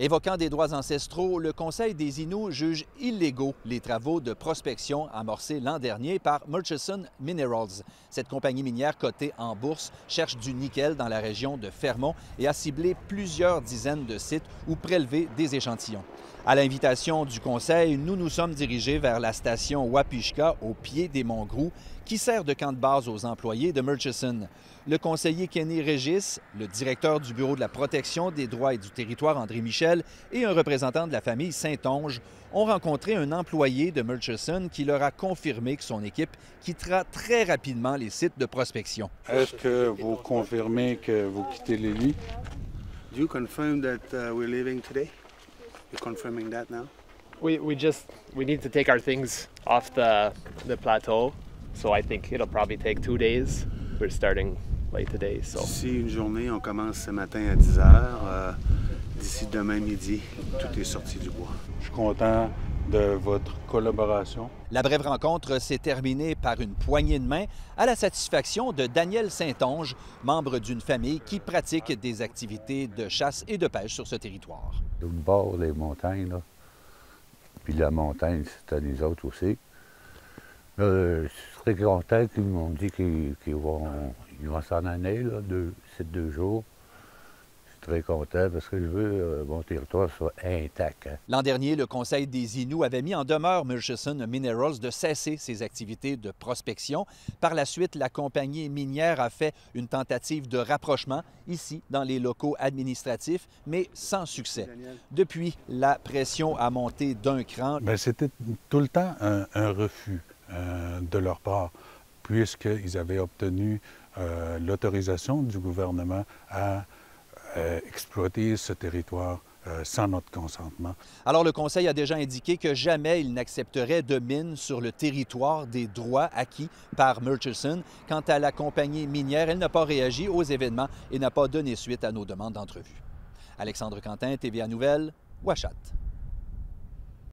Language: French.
Évoquant des droits ancestraux, le Conseil des Inuits juge illégaux les travaux de prospection amorcés l'an dernier par Murchison Minerals. Cette compagnie minière cotée en bourse cherche du nickel dans la région de Fermont et a ciblé plusieurs dizaines de sites où prélever des échantillons. À l'invitation du Conseil, nous nous sommes dirigés vers la station Wapishka au pied des Monts Grou, qui sert de camp de base aux employés de Murchison. Le conseiller Kenny Régis, le directeur du Bureau de la protection des droits et du territoire André Michel et un représentant de la famille Saint-Onge ont rencontré un employé de Murchison qui leur a confirmé que son équipe quittera très rapidement les sites de prospection. Est-ce que vous confirmez que vous quittez les lits? Do you confirm that uh, we're leaving today? You're confirming that now? We, we just we need to take our things off the the plateau, so I think it'll probably take two days. We're starting late today, so. D'ici une journée, on commence ce matin à 10 heures. Euh, D'ici demain midi, tout est sorti du bois. Je suis content de votre collaboration. La brève rencontre s'est terminée par une poignée de main à la satisfaction de Daniel Saint-Onge, membre d'une famille qui pratique des activités de chasse et de pêche sur ce territoire. Au bord des montagnes, là. Puis la montagne, c'est à nous autres aussi. Là, je suis très content qu'ils m'ont dit qu'ils vont s'en aller, là, deux, c'est deux jours. Très content parce que je veux que mon territoire soit intact. hein. L'an dernier, le Conseil des Inuits avait mis en demeure Murchison Minerals de cesser ses activités de prospection. Par la suite, la compagnie minière a fait une tentative de rapprochement ici, dans les locaux administratifs, mais sans succès. Depuis, la pression a monté d'un cran. Bien, c'était tout le temps un, un refus euh, de leur part, puisqu'ils avaient obtenu euh, l'autorisation du gouvernement à euh, exploiter ce territoire euh, sans notre consentement. Alors, le Conseil a déjà indiqué que jamais il n'accepterait de mines sur le territoire des droits acquis par Murchison. Quant à la compagnie minière, elle n'a pas réagi aux événements et n'a pas donné suite à nos demandes d'entrevue. Alexandre Quentin, TVA Nouvelle, Ouachat.